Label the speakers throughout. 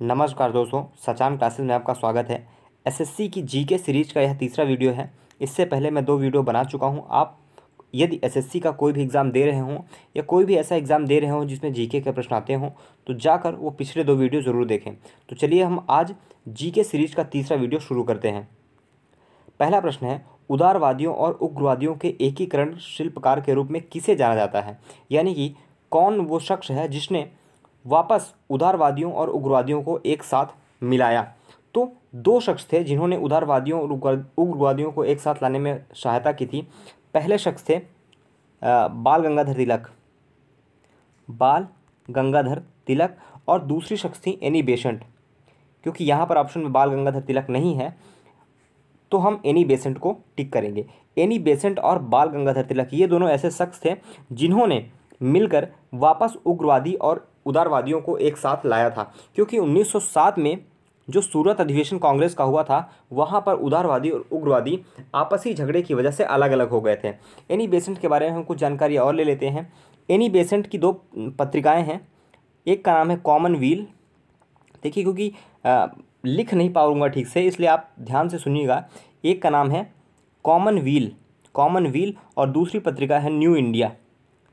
Speaker 1: नमस्कार दोस्तों, सचान क्लासेस में आपका स्वागत है। एसएससी की जीके सीरीज़ का यह तीसरा वीडियो है। इससे पहले मैं दो वीडियो बना चुका हूँ। आप यदि एसएससी का कोई भी एग्ज़ाम दे रहे हों या कोई भी ऐसा एग्ज़ाम दे रहे हों जिसमें जीके के प्रश्न आते हों तो जाकर वो पिछले दो वीडियो ज़रूर देखें। तो चलिए हम आज जी सीरीज़ का तीसरा वीडियो शुरू करते हैं। पहला प्रश्न है, उदारवादियों और उग्रवादियों के एकीकरण शिल्पकार के रूप में किसे जाना जाता है? यानी कि कौन वो शख्स है जिसने वापस उदारवादियों और उग्रवादियों को एक साथ मिलाया। तो दो शख्स थे जिन्होंने उदारवादियों और उग्रवादियों को एक साथ लाने में सहायता की थी। पहले शख्स थे बाल गंगाधर तिलक। बाल गंगाधर तिलक और दूसरी शख्स थी एनी बेसेंट। क्योंकि यहाँ पर ऑप्शन में बाल गंगाधर तिलक नहीं है तो हम एनी बेसेंट को टिक करेंगे। एनी बेसेंट और बाल गंगाधर तिलक, ये दोनों ऐसे शख्स थे जिन्होंने मिलकर वापस उग्रवादी और उदारवादियों को एक साथ लाया था, क्योंकि 1907 में जो सूरत अधिवेशन कांग्रेस का हुआ था, वहाँ पर उदारवादी और उग्रवादी आपसी झगड़े की वजह से अलग अलग हो गए थे। एनी बेसेंट के बारे में हम कुछ जानकारी और ले लेते हैं। एनी बेसेंट की दो पत्रिकाएँ हैं, एक का नाम है कॉमन व्हील। देखिए, क्योंकि लिख नहीं पाऊँगा ठीक से, इसलिए आप ध्यान से सुनिएगा। एक का नाम है कॉमन व्हील कॉमन व्हील और दूसरी पत्रिका है New India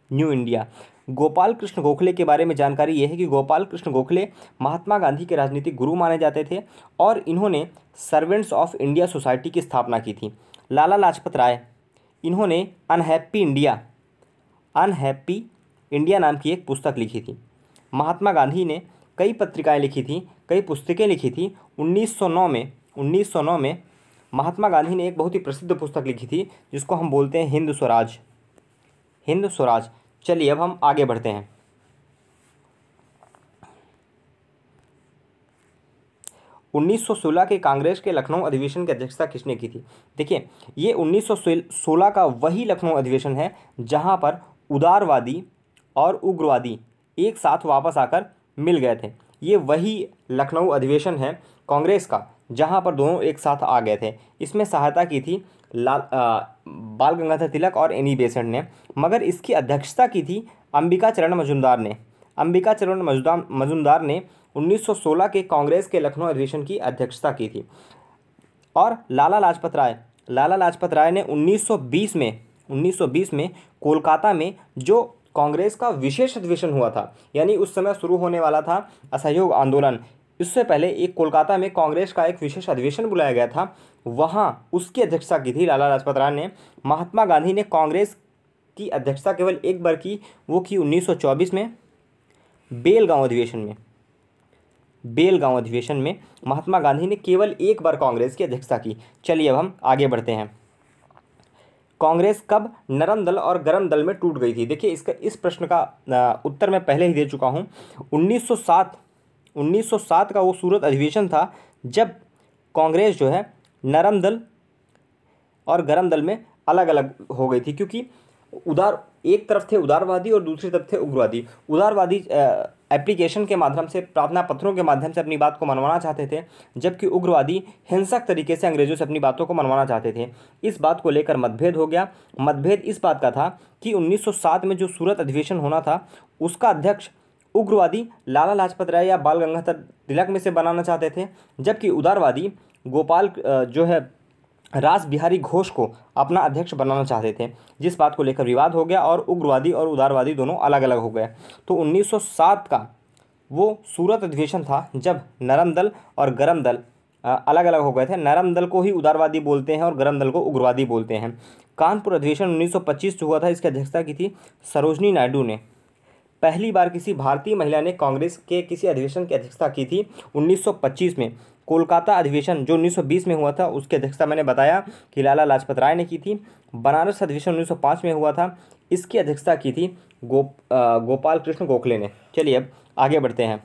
Speaker 1: New India. Gopal Krishna Gokhale के बारे में जानकारी यह है कि गोपाल कृष्ण गोखले महात्मा गांधी के राजनीतिक गुरु माने जाते थे और इन्होंने सर्वेंट्स ऑफ़ इंडिया सोसाइटी की स्थापना की थी। लाला लाजपत राय, इन्होंने अनहैप्पी इंडिया अनहैप्पी इंडिया नाम की एक पुस्तक लिखी थी। महात्मा गांधी ने कई पत्रिकाएँ लिखी थी, कई पुस्तकें लिखी थी। 1909 में 1909 में महात्मा गांधी ने एक बहुत ही प्रसिद्ध पुस्तक लिखी थी, जिसको हम बोलते हैं हिंद स्वराज। हिंद स्वराज। चलिए अब हम आगे बढ़ते हैं। उन्नीस सौ सोलह के कांग्रेस के लखनऊ अधिवेशन की अध्यक्षता किसने की थी? देखिए, ये 1916 का वही लखनऊ अधिवेशन है, जहाँ पर उदारवादी और उग्रवादी एक साथ वापस आकर मिल गए थे। ये वही लखनऊ अधिवेशन है कांग्रेस का। जहाँ पर दोनों एक साथ आ गए थे। इसमें सहायता की थी लाल बाल गंगाधर तिलक और एनी बेसेंट ने। मगर इसकी अध्यक्षता की थी अंबिका चरण मजुमदार ने। अंबिका चरण मजुदार मजुमदार ने 1916 के कांग्रेस के लखनऊ अधिवेशन की अध्यक्षता की थी। और लाला लाजपत राय, लाला लाजपत राय ने 1920 में 1920 में कोलकाता में जो कांग्रेस का विशेष अधिवेशन हुआ था, यानी उस समय शुरू होने वाला था असहयोग आंदोलन इससे पहले एक कोलकाता में कांग्रेस का एक विशेष अधिवेशन बुलाया गया था। वहाँ उसकी अध्यक्षता की थी लाला लाजपत राय ने। महात्मा गांधी ने कांग्रेस की अध्यक्षता केवल एक बार की, वो की 1924 में बेलगांव अधिवेशन में। बेलगांव अधिवेशन में महात्मा गांधी ने केवल एक बार कांग्रेस की अध्यक्षता की। चलिए अब हम आगे बढ़ते हैं। कांग्रेस कब नरम दल और गरम दल में टूट गई थी? देखिए, इसका इस प्रश्न का उत्तर मैं पहले ही दे चुका हूँ। 1907 1907 का वो सूरत अधिवेशन था, जब कांग्रेस जो है नरम दल और गरम दल में अलग अलग हो गई थी, क्योंकि उदार, एक तरफ़ थे उदारवादी और दूसरी तरफ़ थे उग्रवादी। उदारवादी एप्लीकेशन के माध्यम से, प्रार्थना पत्रों के माध्यम से अपनी बात को मनवाना चाहते थे, जबकि उग्रवादी हिंसक तरीके से अंग्रेज़ों से अपनी बातों को मनवाना चाहते थे। इस बात को लेकर मतभेद हो गया। मतभेद इस बात का था कि 1907 में जो सूरत अधिवेशन होना था, उसका अध्यक्ष उग्रवादी लाला लाजपत राय या बाल गंगाधर तिलक में से बनाना चाहते थे, जबकि उदारवादी गोपाल जो है राज बिहारी घोष को अपना अध्यक्ष बनाना चाहते थे, जिस बात को लेकर विवाद हो गया और उग्रवादी और उदारवादी दोनों अलग अलग हो गए। तो 1907 का वो सूरत अधिवेशन था, जब नरम दल और गरम दल अलग अलग हो गए थे। नरम दल को ही उदारवादी बोलते हैं और गरम दल को उग्रवादी बोलते हैं। कानपुर अधिवेशन 1925 जो हुआ था, इसकी अध्यक्षता की थी सरोजनी नायडू ने। पहली बार किसी भारतीय महिला ने कांग्रेस के किसी अधिवेशन की अध्यक्षता की थी 1925 में। कोलकाता अधिवेशन जो 1920 में हुआ था, उसकी अध्यक्षता मैंने बताया कि लाला लाजपत राय ने की थी। बनारस अधिवेशन 1905 में हुआ था, इसकी अध्यक्षता की थी गो गोपाल कृष्ण गोखले ने। चलिए अब आगे बढ़ते हैं।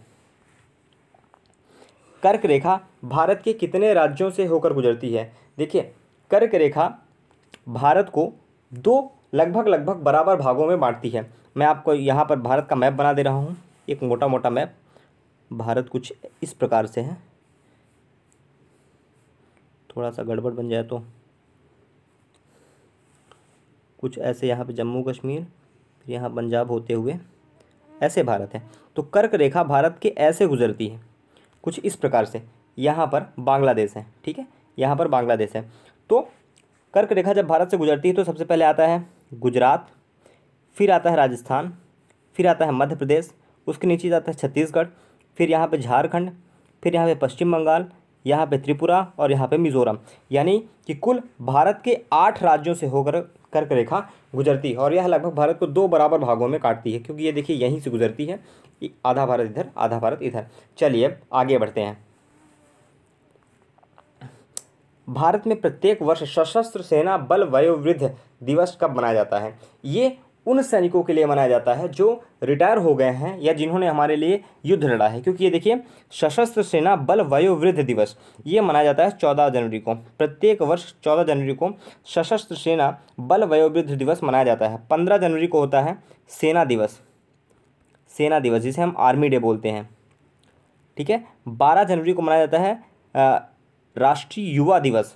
Speaker 1: कर्क रेखा भारत के कितने राज्यों से होकर गुजरती है? देखिए, कर्क रेखा भारत को दो लगभग लगभग बराबर भागों में बांटती है। मैं आपको यहाँ पर भारत का मैप बना दे रहा हूँ। एक मोटा मोटा मैप। भारत कुछ इस प्रकार से है। थोड़ा सा गड़बड़ बन जाए तो। कुछ ऐसे यहाँ पे जम्मू कश्मीर, फिर यहाँ पंजाब होते हुए। ऐसे भारत है। तो कर्क रेखा भारत के ऐसे गुजरती है। कुछ इस प्रकार से। यहाँ पर बांग्लादेश है, ठीक है? यहाँ पर बांग्लादेश है। तो कर्क रेखा जब भारत से गुजरती है तो सबसे पहले आता है गुजरात, फिर आता है राजस्थान, फिर आता है मध्य प्रदेश, उसके नीचे जाता है छत्तीसगढ़, फिर यहाँ पे झारखंड, फिर यहाँ पे पश्चिम बंगाल, यहाँ पे त्रिपुरा और यहाँ पे मिज़ोरम। यानी कि कुल भारत के आठ राज्यों से होकर कर्क रेखा गुजरती है और यह लगभग भारत को दो बराबर भागों में काटती है, क्योंकि ये देखिए यहीं से गुजरती है आधा भारत इधर, आधा भारत इधर। चलिए आगे बढ़ते हैं। भारत में प्रत्येक वर्ष सशस्त्र सेना बल वयोवृद्ध दिवस कब मनाया जाता है? ये उन सैनिकों के लिए मनाया जाता है जो रिटायर हो गए हैं या जिन्होंने हमारे लिए युद्ध लड़ा है। क्योंकि ये देखिए, सशस्त्र सेना बल वयोवृद्ध दिवस, ये मनाया जाता है चौदह जनवरी को। प्रत्येक वर्ष चौदह जनवरी को सशस्त्र सेना बल वयोवृद्ध दिवस मनाया जाता है। पंद्रह जनवरी को होता है सेना दिवस। सेना दिवस, जिसे हम आर्मी डे बोलते हैं। ठीक है? बारह जनवरी को मनाया जाता है राष्ट्रीय युवा दिवस।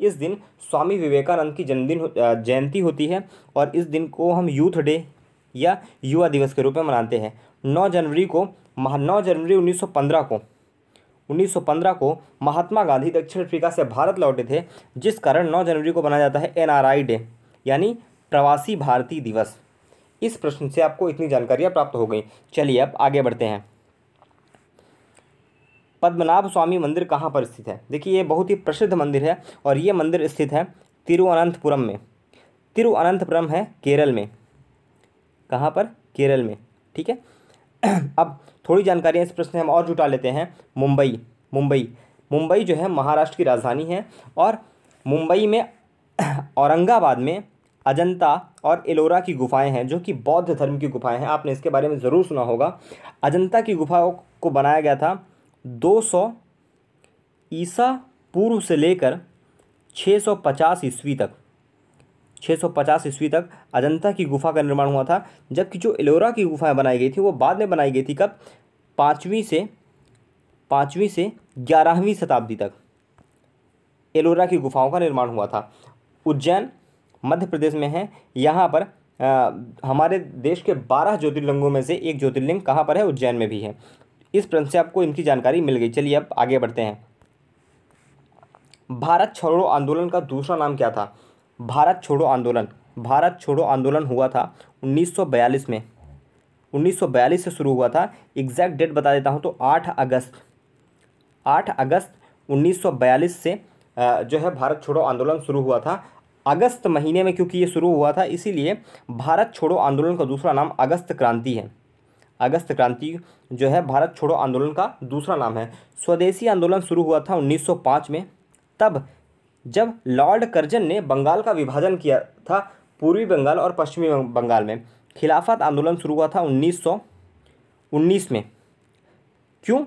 Speaker 1: इस दिन स्वामी विवेकानंद की जन्मदिन जयंती होती है और इस दिन को हम यूथ डे या युवा दिवस के रूप में मनाते हैं। नौ जनवरी को महा, नौ जनवरी उन्नीस सौ पंद्रह को, उन्नीस सौ पंद्रह को महात्मा गांधी दक्षिण अफ्रीका से भारत लौटे थे, जिस कारण नौ जनवरी को मनाया जाता है एनआरआई डे, यानी प्रवासी भारतीय दिवस। इस प्रश्न से आपको इतनी जानकारियाँ प्राप्त हो गई। चलिए अब आगे बढ़ते हैं। पद्मनाभ स्वामी मंदिर कहाँ पर स्थित है? देखिए, ये बहुत ही प्रसिद्ध मंदिर है और ये मंदिर स्थित है तिरुवनंतपुरम में। तिरुअनंतपुरम है केरल में। कहाँ पर? केरल में। ठीक है? अब थोड़ी जानकारियाँ इस प्रश्न हम और जुटा लेते हैं। मुंबई मुंबई। मुंबई जो है महाराष्ट्र की राजधानी है और मुंबई में औरंगाबाद में अजंता और एलोरा की गुफाएँ हैं, जो कि बौद्ध धर्म की गुफाएँ हैं। आपने इसके बारे में ज़रूर सुना होगा। अजंता की गुफाओं को बनाया गया था 200 ईसा पूर्व से लेकर 650 ईस्वी तक। 650 ईस्वी तक अजंता की गुफा का निर्माण हुआ था जबकि जो एलोरा की गुफाएँ बनाई गई थी वो बाद में बनाई गई थी कब? पाँचवीं से पाँचवीं से ग्यारहवीं शताब्दी तक। एलोरा की गुफाओं का निर्माण हुआ था। उज्जैन मध्य प्रदेश में है। यहाँ पर आ, हमारे देश के बारह ज्योतिर्लिंगों में से एक ज्योतिर्लिंग कहाँ पर है? उज्जैन में भी है। इस प्रश्न से आपको इनकी जानकारी मिल गई। चलिए अब आगे बढ़ते हैं। भारत छोड़ो आंदोलन का दूसरा नाम क्या था? भारत छोड़ो आंदोलन। भारत छोड़ो आंदोलन हुआ था 1942 में। 1942 से शुरू हुआ था। एग्जैक्ट डेट बता देता हूँ तो 8 अगस्त। 8 अगस्त 1942 से जो है भारत छोड़ो आंदोलन शुरू हुआ था। अगस्त महीने में क्योंकि ये शुरू हुआ था, इसीलिए भारत छोड़ो आंदोलन का दूसरा नाम अगस्त क्रांति है। अगस्त क्रांति जो है, भारत छोड़ो आंदोलन का दूसरा नाम है। स्वदेशी आंदोलन शुरू हुआ था 1905 में। तब जब लॉर्ड कर्जन ने बंगाल का विभाजन किया था पूर्वी बंगाल और पश्चिमी बंगाल में। खिलाफत आंदोलन शुरू हुआ था 1919 में। क्यों?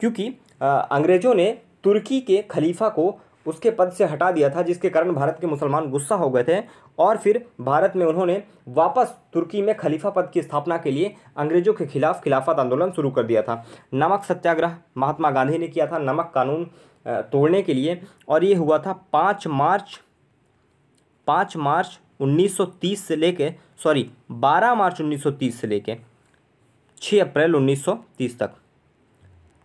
Speaker 1: क्योंकि अंग्रेज़ों ने तुर्की के खलीफा को उसके पद से हटा दिया था, जिसके कारण भारत के मुसलमान गुस्सा हो गए थे और फिर भारत में उन्होंने वापस तुर्की में खलीफा पद की स्थापना के लिए अंग्रेज़ों के खिलाफ खिलाफत आंदोलन शुरू कर दिया था। नमक सत्याग्रह महात्मा गांधी ने किया था नमक कानून तोड़ने के लिए और ये हुआ था पाँच मार्च पाँच मार्च 1930 से लेके, सॉरी 12 मार्च 1930 से लेके 6 अप्रैल 1930 तक।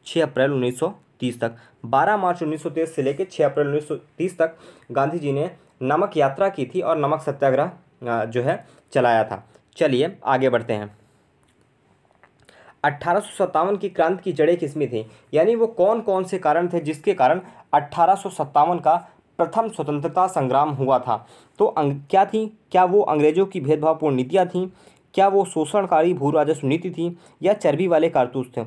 Speaker 1: 6 अप्रैल 1930 तक। 12 मार्च 1930 से लेकर 6 अप्रैल 1930 तक गांधी जी ने नमक यात्रा की थी और नमक सत्याग्रह जो है चलाया था। चलिए आगे बढ़ते हैं। अट्ठारह की क्रांति की जड़ें किसमें थी? यानी वो कौन कौन से कारण थे जिसके कारण अट्ठारह का प्रथम स्वतंत्रता संग्राम हुआ था? तो अंग, क्या थी? क्या वो अंग्रेज़ों की भेदभावपूर्ण नीतियाँ थीं? क्या वो शोषणकारी भू राजस्व नीति थी? या चर्बी वाले कारतूस थे?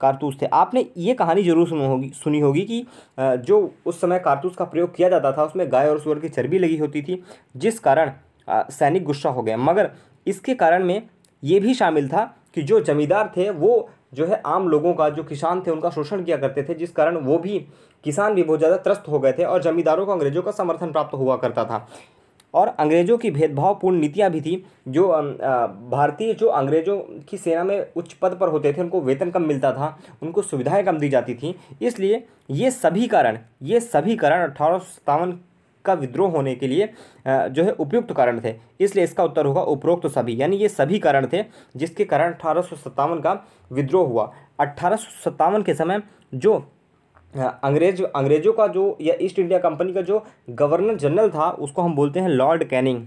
Speaker 1: कारतूस थे। आपने ये कहानी ज़रूर सुनी होगी सुनी होगी कि जो उस समय कारतूस का प्रयोग किया जाता था, उसमें गाय और सुअर की चर्बी लगी होती थी, जिस कारण सैनिक गुस्सा हो गए। मगर इसके कारण में ये भी शामिल था कि जो जमींदार थे, वो जो है आम लोगों का, जो किसान थे, उनका शोषण किया करते थे, जिस कारण वो भी किसान भी बहुत ज़्यादा त्रस्त हो गए थे और जमींदारों को अंग्रेज़ों का समर्थन प्राप्त हुआ करता था। और अंग्रेज़ों की भेदभावपूर्ण नीतियाँ भी थी, जो भारतीय, जो अंग्रेज़ों की सेना में उच्च पद पर होते थे, उनको वेतन कम मिलता था, उनको सुविधाएँ कम दी जाती थी। इसलिए ये सभी कारण, ये सभी कारण अठारह का विद्रोह होने के लिए जो है उपयुक्त कारण थे। इसलिए इसका उत्तर होगा उपरोक्त तो सभी। यानी ये सभी कारण थे, जिसके कारण अठारह सौ सत्तावन का विद्रोह हुआ। अट्ठारह के समय, जो अंग्रेज़, अंग्रेज़ों का जो, या ईस्ट इंडिया कंपनी का जो गवर्नर जनरल था, उसको हम बोलते हैं लॉर्ड कैनिंग।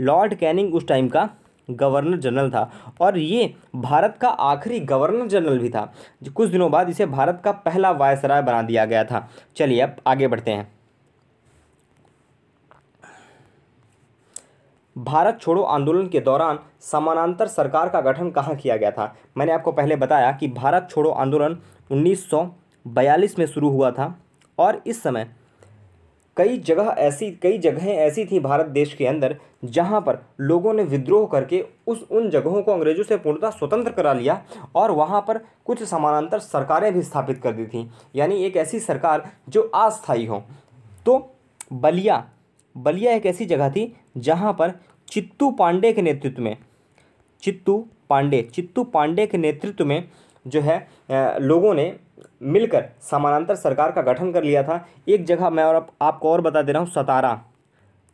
Speaker 1: लॉर्ड कैनिंग उस टाइम का गवर्नर जनरल था। और ये भारत का आखिरी गवर्नर जनरल भी था। कुछ दिनों बाद इसे भारत का पहला वायसराय बना दिया गया था। चलिए अब आगे बढ़ते हैं। भारत छोड़ो आंदोलन के दौरान समानांतर सरकार का गठन कहाँ किया गया था? मैंने आपको पहले बताया कि भारत छोड़ो आंदोलन 1942 में शुरू हुआ था और इस समय कई जगह ऐसी, कई जगहें ऐसी थी भारत देश के अंदर जहाँ पर लोगों ने विद्रोह करके उस, उन जगहों को अंग्रेज़ों से पूर्णतः स्वतंत्र करा लिया और वहाँ पर कुछ समानांतर सरकारें भी स्थापित कर दी थी। यानी एक ऐसी सरकार जो अस्थायी हो। तो बलिया बलिया एक ऐसी जगह थी जहाँ पर चित्तू पांडे के नेतृत्व में, चित्तू पांडे चित्तू पांडे के नेतृत्व में जो है लोगों ने मिलकर समानांतर सरकार का गठन कर लिया था। एक जगह मैं और आपको और बता दे रहा हूँ, सतारा।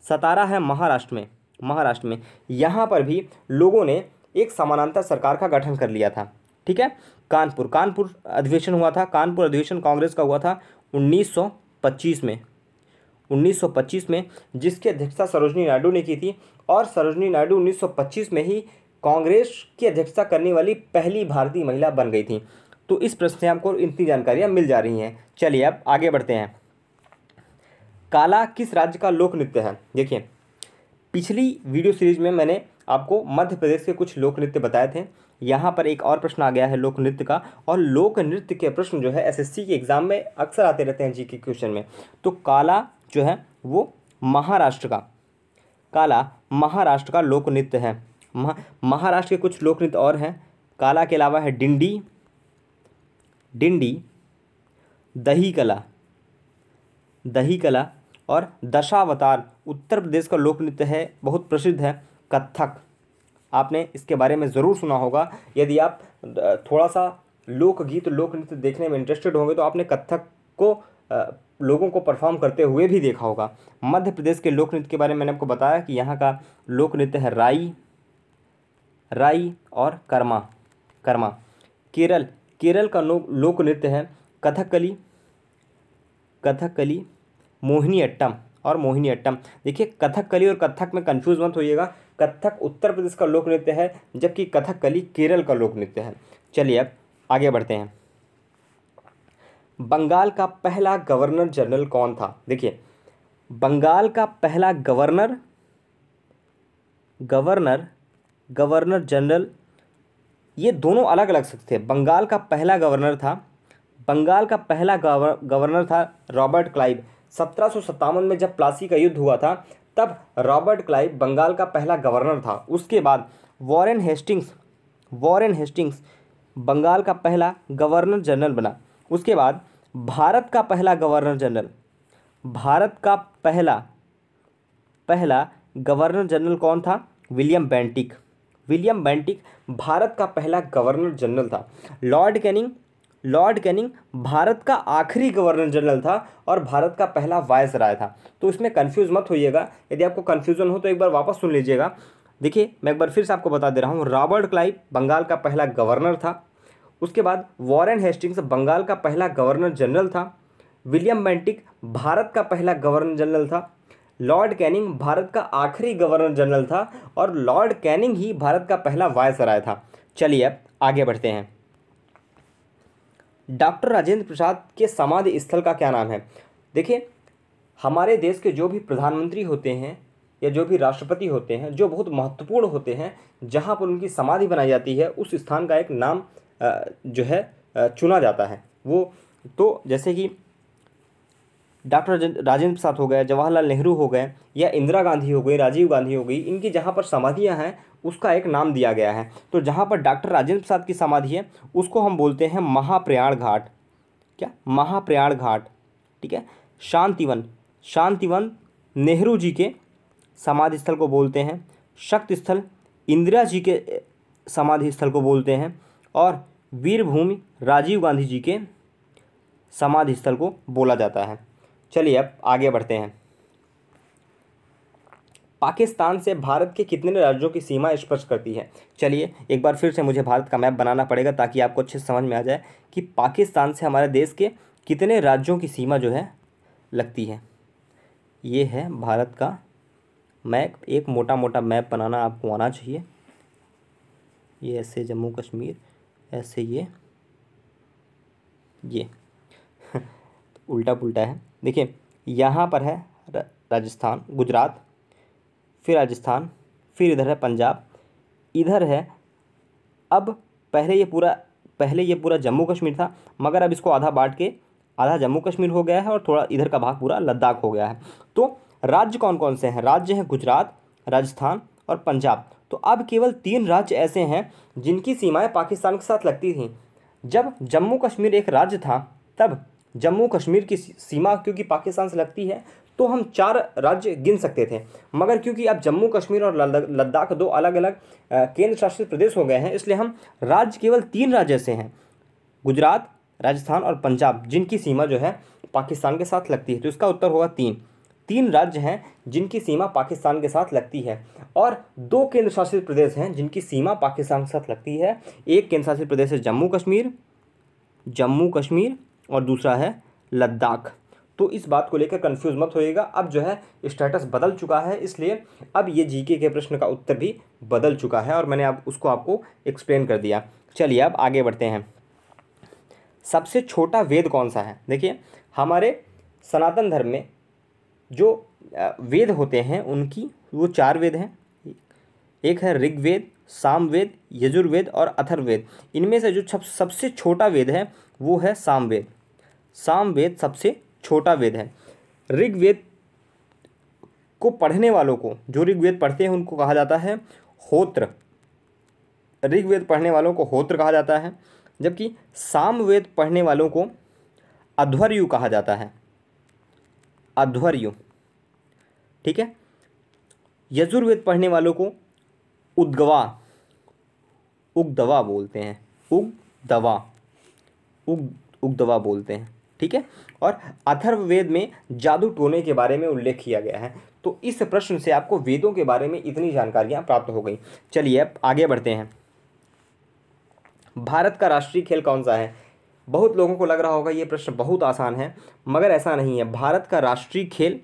Speaker 1: सतारा है महाराष्ट्र में महाराष्ट्र में। यहाँ पर भी लोगों ने एक समानांतर सरकार का गठन कर लिया था। ठीक है? कानपुर कानपुर अधिवेशन हुआ था। कानपुर अधिवेशन कांग्रेस का हुआ था 1925 में। 1925 में जिसकी अध्यक्षता सरोजनी नायडू ने की थी और सरोजनी नायडू 1925 में ही कांग्रेस की अध्यक्षता करने वाली पहली भारतीय महिला बन गई थी। तो इस प्रश्न से आपको इतनी जानकारियाँ मिल जा रही हैं। चलिए अब आगे बढ़ते हैं। काला किस राज्य का लोक नृत्य है? देखिए, पिछली वीडियो सीरीज़ में मैंने आपको मध्य प्रदेश के कुछ लोक नृत्य बताए थे। यहाँ पर एक और प्रश्न आ गया है लोक नृत्य का। और लोक नृत्य के प्रश्न जो है एसएससी के एग्ज़ाम में अक्सर आते रहते हैं जी के क्वेश्चन में। तो काला जो है, वो महाराष्ट्र का, काला महाराष्ट्र का लोक नृत्य है। महाराष्ट्र के कुछ लोक नृत्य और हैं। काला के अलावा है डिंडी डिंडी, दही कला दही कला और दशावतार। उत्तर प्रदेश का लोक नृत्य है, बहुत प्रसिद्ध है कथक आपने इसके बारे में ज़रूर सुना होगा। यदि आप थोड़ा सा लोकगीत, लोक नृत्य देखने में इंटरेस्टेड होंगे तो आपने कथक को लोगों को परफॉर्म करते हुए भी देखा होगा। मध्य प्रदेश के लोक नृत्य के बारे में मैंने आपको बताया कि यहाँ का लोक नृत्य है राई राई और कर्मा कर्मा। केरल केरल का लोक नृत्य है कथकली कथकली मोहिनी अट्टम और मोहिनी अट्टम देखिए, कथकली और कथक में कंफ्यूज मत होइएगा। कथक उत्तर प्रदेश का लोक नृत्य है, जबकि कथकली केरल का लोक नृत्य है। चलिए अब आगे बढ़ते हैं। बंगाल का पहला गवर्नर जनरल कौन था? देखिए, बंगाल का पहला गवर्नर गवर्नर गवर्नर जनरल ये दोनों अलग अलग शख्स थे। बंगाल का पहला गवर्नर था। बंगाल का पहला गवर्नर था रॉबर्ट क्लाइव। सत्रह सौ सत्तावन में जब प्लासी का युद्ध हुआ था, तब रॉबर्ट क्लाइव बंगाल का पहला गवर्नर था। उसके बाद Warren Hastings Warren Hastings Bengal का पहला गवर्नर जनरल बना। उसके बाद भारत का पहला गवर्नर जनरल, भारत का पहला पहला गवर्नर जनरल कौन था? William Bentinck. William Bentinck Bharat का पहला गवर्नर जनरल था। Lord Canning Lord Canning Bharat का आखिरी गवर्नर जनरल था और भारत का पहला वायस राय था। तो इसमें कन्फ्यूज़ मत होइएगा। यदि आपको कन्फ्यूज़न हो तो एक बार वापस सुन लीजिएगा। देखिए, मैं एक बार फिर से आपको बता दे रहा हूँ। रॉबर्ट क्लाइव बंगाल का पहला गवर्नर था। उसके बाद वॉरेन हेस्टिंग्स बंगाल का पहला गवर्नर जनरल था। विलियम बेंटिक भारत का पहला गवर्नर जनरल था। लॉर्ड कैनिंग भारत का आखिरी गवर्नर जनरल था और लॉर्ड कैनिंग ही भारत का पहला वायसराय था। चलिए अब आगे बढ़ते हैं। डॉक्टर राजेंद्र प्रसाद के समाधि स्थल का क्या नाम है? देखिए, हमारे देश के जो भी प्रधानमंत्री होते हैं या जो भी राष्ट्रपति होते हैं, जो बहुत महत्वपूर्ण होते हैं, जहाँ पर उनकी समाधि बनाई जाती है, उस स्थान का एक नाम जो है चुना जाता है। वो तो जैसे कि डॉक्टर राजेंद्र प्रसाद हो गए, जवाहरलाल नेहरू हो गए, या इंदिरा गांधी हो गई राजीव गांधी हो गई, इनकी जहाँ पर समाधियाँ हैं, उसका एक नाम दिया गया है। तो जहाँ पर डॉक्टर राजेंद्र प्रसाद की समाधि है, उसको हम बोलते हैं महाप्रयाण घाट। क्या? महाप्रयाण घाट। ठीक है? शांतिवन। शांतिवन नेहरू जी के समाधि स्थल को बोलते हैं। शक्ति स्थल इंदिरा जी के समाधि स्थल को बोलते हैं। और वीरभूमि राजीव गांधी जी के समाधि स्थल को बोला जाता है। चलिए अब आगे बढ़ते हैं। पाकिस्तान से भारत के कितने राज्यों की सीमा स्पर्श करती है? चलिए, एक बार फिर से मुझे भारत का मैप बनाना पड़ेगा ताकि आपको अच्छे से समझ में आ जाए कि पाकिस्तान से हमारे देश के कितने राज्यों की सीमा जो है, लगती है। ये है भारत का मैप। एक मोटा मोटा मैप बनाना आपको आना चाहिए। ये ऐसे जम्मू कश्मीर, ऐसे ये ये। उल्टा पुल्टा है। देखिए, यहाँ पर है राजस्थान, गुजरात, फिर राजस्थान, फिर इधर है पंजाब, इधर है, अब पहले ये पूरा, पहले ये पूरा जम्मू कश्मीर था, मगर अब इसको आधा बांट के, आधा जम्मू कश्मीर हो गया है और थोड़ा इधर का भाग पूरा लद्दाख हो गया है। तो राज्य कौन कौन से हैं? राज्य हैं गुजरात, राजस्थान और पंजाब। तो अब केवल तीन राज्य ऐसे हैं जिनकी सीमाएँ पाकिस्तान के साथ लगती थीं। जब जम्मू कश्मीर एक राज्य था, तब जम्मू कश्मीर की सीमा क्योंकि पाकिस्तान से लगती है तो हम चार राज्य गिन सकते थे। मगर क्योंकि अब जम्मू कश्मीर और लद्दाख दो अलग अलग केंद्र शासित प्रदेश हो गए हैं, इसलिए हम राज्य केवल तीन राज्य से हैं। गुजरात, राजस्थान और पंजाब, जिनकी सीमा जो है पाकिस्तान के साथ लगती है। तो इसका उत्तर होगा तीन। तीन राज्य हैं जिनकी सीमा पाकिस्तान के साथ लगती है और दो केंद्र शासित प्रदेश हैं जिनकी सीमा पाकिस्तान के साथ लगती है। एक केंद्र शासित प्रदेश है जम्मू कश्मीर जम्मू कश्मीर और दूसरा है लद्दाख। तो इस बात को लेकर कंफ्यूज मत होइएगा। अब जो है स्टेटस बदल चुका है, इसलिए अब ये जीके के प्रश्न का उत्तर भी बदल चुका है और मैंने आप, उसको आपको एक्सप्लेन कर दिया। चलिए अब आगे बढ़ते हैं। सबसे छोटा वेद कौन सा है? देखिए, हमारे सनातन धर्म में जो वेद होते हैं, उनकी वो चार वेद हैं। एक है ऋग्वेद, सामवेद, यजुर्वेद और अथर्ववेद। इनमें से जो सबसे छोटा वेद है, वो है सामवेद। सामवेद सबसे छोटा वेद है। ऋग्वेद को पढ़ने वालों को, जो ऋग्वेद पढ़ते हैं, उनको कहा जाता है होत्र। ऋग्वेद पढ़ने वालों को होत्र कहा जाता है, जबकि सामवेद पढ़ने वालों को अध्वर्यु कहा जाता है। अध्वर्यु। ठीक है? यजुर्वेद पढ़ने वालों को उद्गवा। उगदवा बोलते हैं। उगदवा। उग उगदवा बोलते हैं। ठीक है? और अथर्ववेद में जादू टोने के बारे में उल्लेख किया गया है। तो इस प्रश्न से आपको वेदों के बारे में इतनी जानकारियाँ प्राप्त हो गई। चलिए अब आगे बढ़ते हैं। भारत का राष्ट्रीय खेल कौन सा है? बहुत लोगों को लग रहा होगा ये प्रश्न बहुत आसान है, मगर ऐसा नहीं है। भारत का राष्ट्रीय खेल,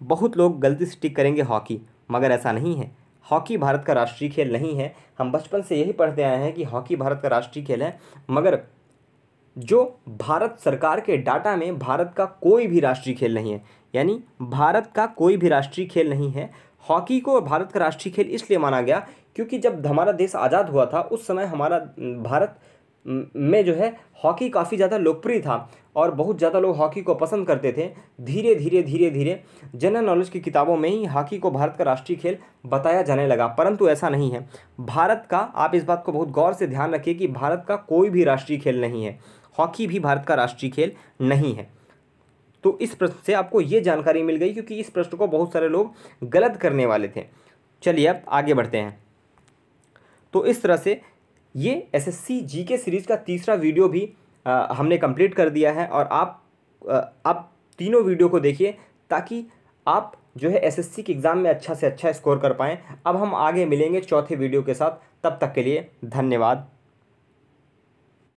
Speaker 1: बहुत लोग गलती से टिक करेंगे हॉकी, मगर ऐसा नहीं है। हॉकी भारत का राष्ट्रीय खेल नहीं है। हम बचपन से यही पढ़ते आए हैं कि हॉकी भारत का राष्ट्रीय खेल है, मगर जो भारत सरकार के डाटा में भारत का कोई भी राष्ट्रीय खेल नहीं है, यानी भारत का कोई भी राष्ट्रीय खेल नहीं है, हॉकी को भारत का राष्ट्रीय खेल इसलिए माना गया क्योंकि जब हमारा देश आज़ाद हुआ था, उस समय हमारा, भारत में जो है, हॉकी काफ़ी ज़्यादा लोकप्रिय था और बहुत ज़्यादा लोग हॉकी को पसंद करते थे। धीरे धीरे धीरे धीरे जनरल नॉलेज की किताबों में ही हॉकी को भारत का राष्ट्रीय खेल बताया जाने लगा, परंतु ऐसा नहीं है। भारत का, आप इस बात को बहुत गौर से ध्यान रखिए कि भारत का कोई भी राष्ट्रीय खेल नहीं है। हॉकी भी भारत का राष्ट्रीय खेल नहीं है। तो इस प्रश्न से आपको ये जानकारी मिल गई क्योंकि इस प्रश्न को बहुत सारे लोग गलत करने वाले थे। चलिए अब आगे बढ़ते हैं। तो इस तरह से ये एसएससी जी के सीरीज़ का तीसरा वीडियो भी आ, हमने कंप्लीट कर दिया है और आप आप तीनों वीडियो को देखिए ताकि आप जो है एसएससी के एग्ज़ाम में अच्छा से अच्छा स्कोर कर पाएँ। अब हम आगे मिलेंगे चौथे वीडियो के साथ। तब तक के लिए धन्यवाद।